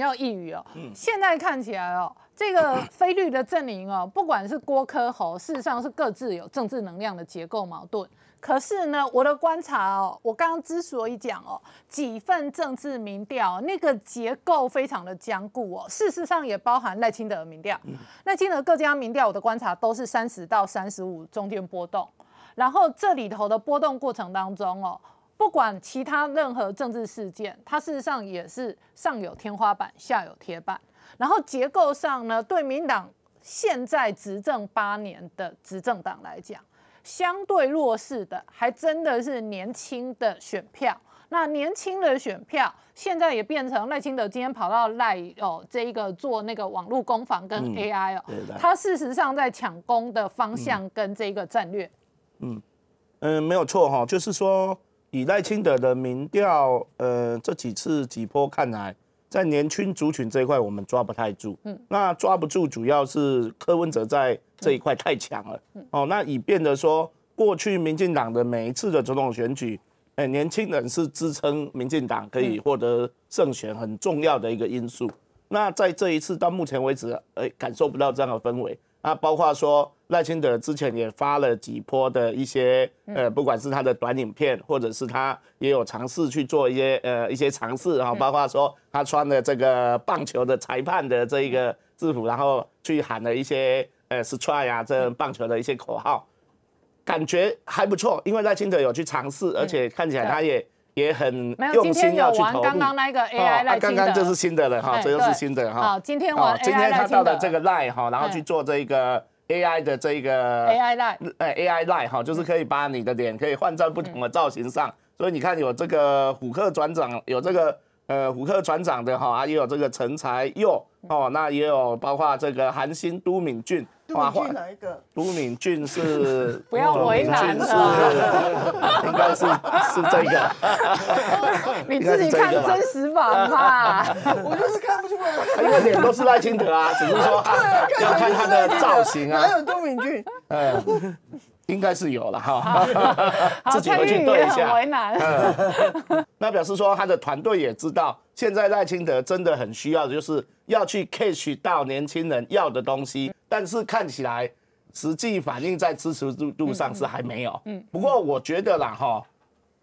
要抑郁哦。现在看起来哦，这个 非律的阵营哦，不管是郭科侯，事实上是各自有政治能量的结构矛盾。可是呢，我的观察哦，我刚刚之所以讲哦，几份政治民调那个结构非常的坚固哦，事实上也包含赖清德的民调。赖清德各家民调，我的观察都是三十到三十五中间波动。然后这里头的波动过程当中哦，不管其他任何政治事件，它事实上也是上有天花板，下有铁板。然后结构上呢，对民党现在执政八年的执政党来讲。相对弱势的，还真的是年轻的选票。那年轻的选票，现在也变成赖清德今天跑到赖哦这一个做那个网络攻防跟 AI 哦，他事实上在抢攻的方向跟这个战略。嗯嗯，没有错哈，就是说以赖清德的民调，呃，这几次几波看来，在年轻族群这一块我们抓不太住。嗯，那抓不住主要是柯文哲在。这一块太强了，哦，那以变得说，过去民进党的每一次的总统选举，哎，年轻人是支撑民进党可以获得胜选很重要的一个因素。那在这一次到目前为止，哎，感受不到这样的氛围。那包括说赖清德之前也发了几波的一些，呃，不管是他的短影片，或者是他也有尝试去做一些，呃，一些尝试啊，包括说他穿的这个棒球的裁判的这一个制服，然后去喊了一些。呃，是 try 啊，这棒球的一些口号，感觉还不错，因为赖清德有去尝试，而且看起来他也也很用心要去投入。刚刚那个 AI 赖刚刚就是新的了哈，这又是新的哈。好，今天我今天他到的这个赖哈，然后去做这个 AI 的这个 AI Lie，，哎 AI Lie 哈，就是可以把你的脸可以换在不同的造型上，所以你看有这个虎克船长，有这个。呃，虎克船长的哈，也有这个陈才佑哦，那也有包括这个韩星都敏俊，都敏俊哪一个？都敏俊是 不要为难了，应该是是这个，你自己看真实版吧，我就是看不出来，因为脸都是赖清德啊，只是说要看他的造型啊，还有都敏俊，嗯。应该是有了哈，自己回去对一下。为难。那表示说他的团队也知道，现在赖清德真的很需要的就是要去 catch 到年轻人要的东西，但是看起来实际反映在支持度度上是还没有。嗯。不过我觉得啦哈，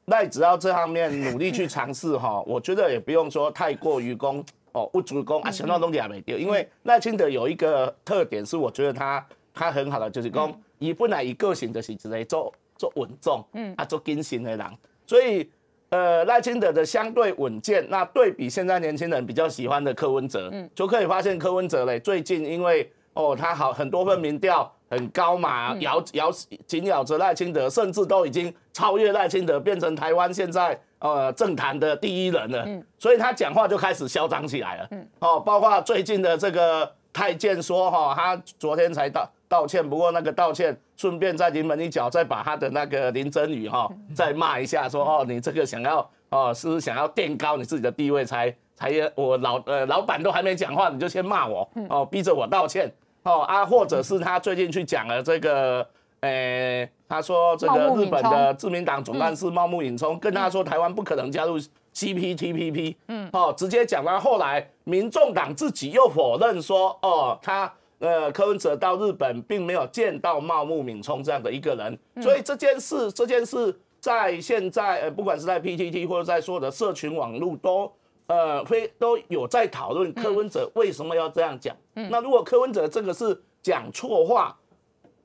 赖只要这方面努力去尝试哈，我觉得也不用说太过于功哦不足功啊，想到东西还没丢。因为赖清德有一个特点是，我觉得他他很好的就是功。伊本来以个性就是一个做做稳重，嗯，啊做谨慎的人，所以呃赖清德的相对稳健，那对比现在年轻人比较喜欢的柯文哲，嗯，就可以发现柯文哲嘞最近因为哦他好很多份民调很高嘛，咬咬紧咬着赖清德，甚至都已经超越赖清德，变成台湾现在呃政坛的第一人了，嗯，所以他讲话就开始嚣张起来了，嗯，哦，包括最近的这个太监说哈，他昨天才到。道歉，不过那个道歉，顺便在临门一脚，再把他的那个林真宇哈，再骂一下，说哦，你这个想要哦，是想要垫高你自己的地位，才才我老呃老板都还没讲话，你就先骂我哦，逼着我道歉哦啊，或者是他最近去讲了这个，呃，他说这个日本的自民党总干事茂木隐冲跟他说台湾不可能加入 CPTPP，嗯，哦，直接讲到后来，民众党自己又否认说哦他。呃，柯文哲到日本并没有见到茂木敏充这样的一个人，所以这件事，这件事在现在，呃，不管是在 PTT 或者在所有的社群网络都，呃，非都有在讨论柯文哲为什么要这样讲。那如果柯文哲这个是讲错话，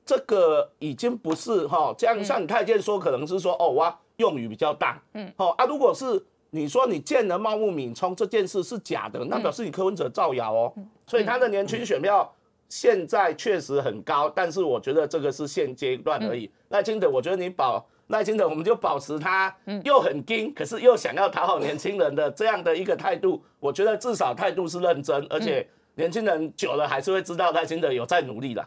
这个已经不是哈，这样像你太监说，可能是说哦，哇用语比较大，嗯，好啊，如果是你说你见了茂木敏充这件事是假的，那表示你柯文哲造谣哦，所以他的年轻选票。现在确实很高，但是我觉得这个是现阶段而已。赖清德，我觉得你保赖清德，我们就保持他又很精，可是又想要讨好年轻人的这样的一个态度。我觉得至少态度是认真，而且年轻人久了还是会知道赖清德有在努力的。